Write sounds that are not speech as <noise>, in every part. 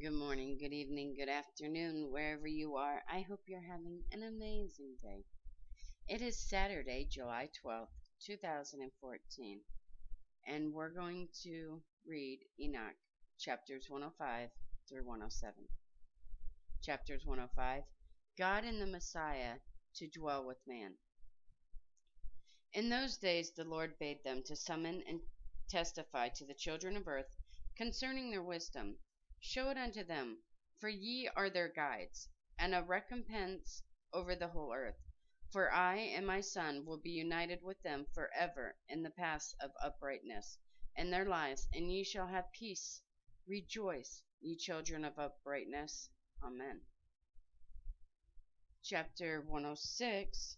Good morning, good evening, good afternoon, wherever you are. I hope you're having an amazing day. It is Saturday, July 12th, 2014, and we're going to read Enoch chapters 105 through 107. Chapters 105 God and the Messiah to dwell with man. In those days the Lord bade them to summon and testify to the children of earth concerning their wisdom Show it unto them, for ye are their guides, and a recompense over the whole earth. For I and my Son will be united with them for ever in the paths of uprightness in their lives, and ye shall have peace. Rejoice, ye children of uprightness. Amen. Chapter 106,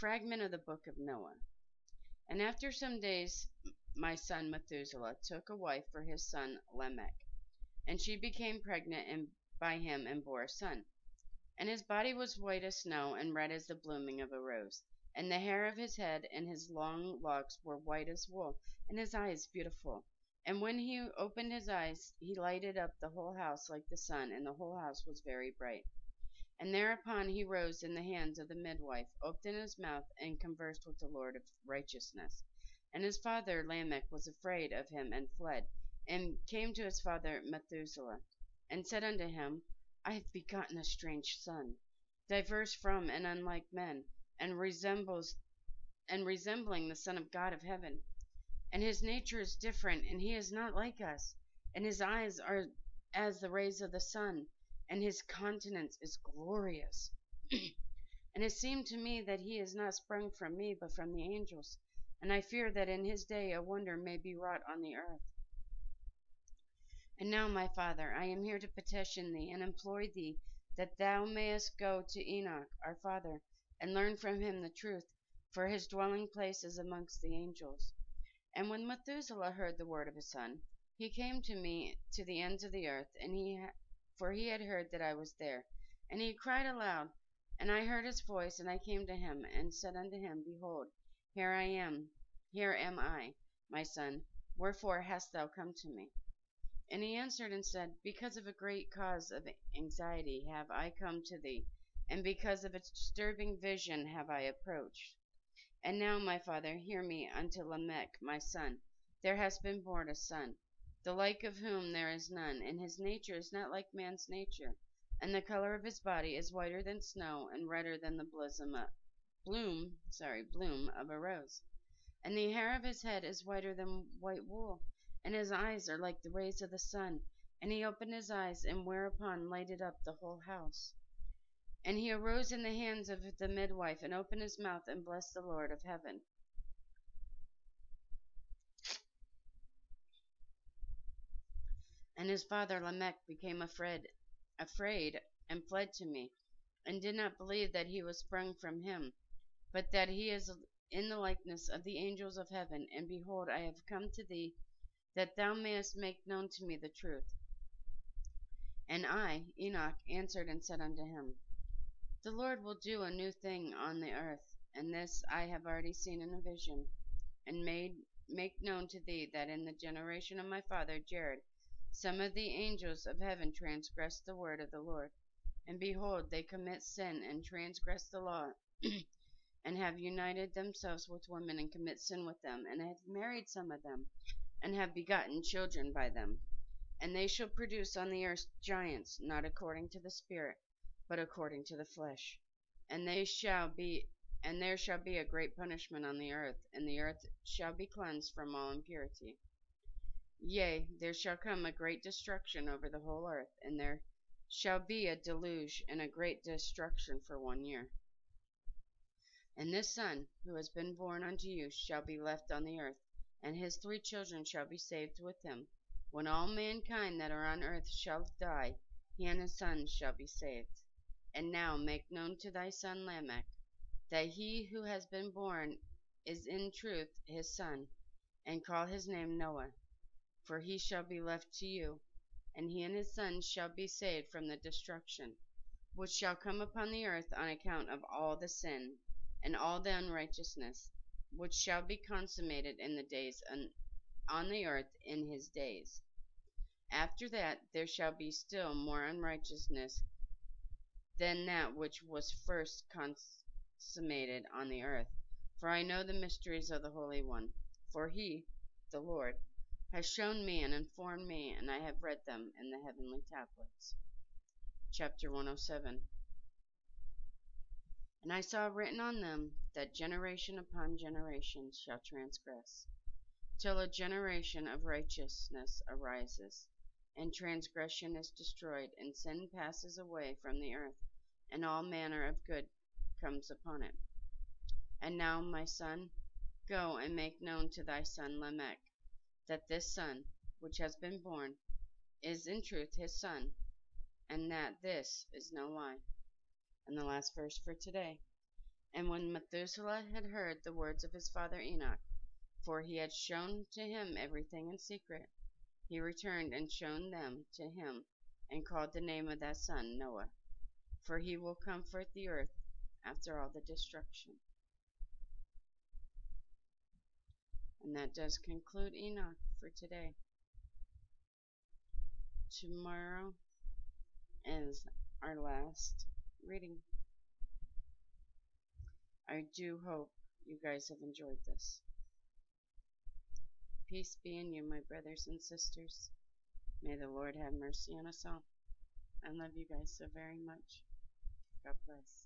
fragment of the book of Noah. And after some days, my son Methuselah took a wife for his son Lamech and she became pregnant and by him and bore a son. And his body was white as snow and red as the blooming of a rose. And the hair of his head and his long locks were white as wool, and his eyes beautiful. And when he opened his eyes, he lighted up the whole house like the sun, and the whole house was very bright. And thereupon he rose in the hands of the midwife, opened his mouth, and conversed with the Lord of righteousness. And his father Lamech was afraid of him and fled and came to his father Methuselah, and said unto him, I have begotten a strange son, diverse from and unlike men, and resembles and resembling the Son of God of heaven. And his nature is different, and he is not like us, and his eyes are as the rays of the sun, and his countenance is glorious. <clears throat> and it seemed to me that he is not sprung from me, but from the angels. And I fear that in his day a wonder may be wrought on the earth. And now, my father, I am here to petition thee and implore thee that thou mayest go to Enoch, our father, and learn from him the truth, for his dwelling place is amongst the angels. And when Methuselah heard the word of his son, he came to me to the ends of the earth, and he for he had heard that I was there. And he cried aloud, and I heard his voice, and I came to him, and said unto him, Behold, here I am, here am I, my son, wherefore hast thou come to me? And he answered and said, Because of a great cause of anxiety have I come to thee, and because of a disturbing vision have I approached. And now, my father, hear me unto Lamech my son. There has been born a son, the like of whom there is none, and his nature is not like man's nature, and the color of his body is whiter than snow, and redder than the bosom of, bloom, sorry, bloom of a rose. And the hair of his head is whiter than white wool and his eyes are like the rays of the sun. And he opened his eyes, and whereupon lighted up the whole house. And he arose in the hands of the midwife, and opened his mouth, and blessed the Lord of heaven. And his father Lamech became afraid, afraid, and fled to me, and did not believe that he was sprung from him, but that he is in the likeness of the angels of heaven. And behold, I have come to thee that thou mayest make known to me the truth. And I, Enoch, answered and said unto him, The Lord will do a new thing on the earth, and this I have already seen in a vision, and made make known to thee that in the generation of my father Jared some of the angels of heaven transgressed the word of the Lord. And behold, they commit sin and transgress the law, <clears throat> and have united themselves with women and commit sin with them, and have married some of them, and have begotten children by them. And they shall produce on the earth giants, not according to the spirit, but according to the flesh. And they shall be and there shall be a great punishment on the earth, and the earth shall be cleansed from all impurity. Yea, there shall come a great destruction over the whole earth, and there shall be a deluge and a great destruction for one year. And this son, who has been born unto you, shall be left on the earth, and his three children shall be saved with him. When all mankind that are on earth shall die, he and his sons shall be saved. And now make known to thy son Lamech that he who has been born is in truth his son, and call his name Noah, for he shall be left to you, and he and his sons shall be saved from the destruction which shall come upon the earth on account of all the sin and all the unrighteousness which shall be consummated in the days on, on the earth in his days. After that there shall be still more unrighteousness than that which was first consummated on the earth. For I know the mysteries of the Holy One. For he, the Lord, has shown me and informed me, and I have read them in the heavenly tablets. Chapter 107 And I saw written on them that generation upon generation shall transgress, till a generation of righteousness arises, and transgression is destroyed, and sin passes away from the earth, and all manner of good comes upon it. And now, my son, go and make known to thy son Lamech that this son, which has been born, is in truth his son, and that this is no lie. And the last verse for today. And when Methuselah had heard the words of his father Enoch, for he had shown to him everything in secret, he returned and shown them to him, and called the name of that son Noah, for he will comfort the earth after all the destruction. And that does conclude Enoch for today. Tomorrow is our last reading. I do hope you guys have enjoyed this. Peace be in you, my brothers and sisters. May the Lord have mercy on us all. I love you guys so very much. God bless.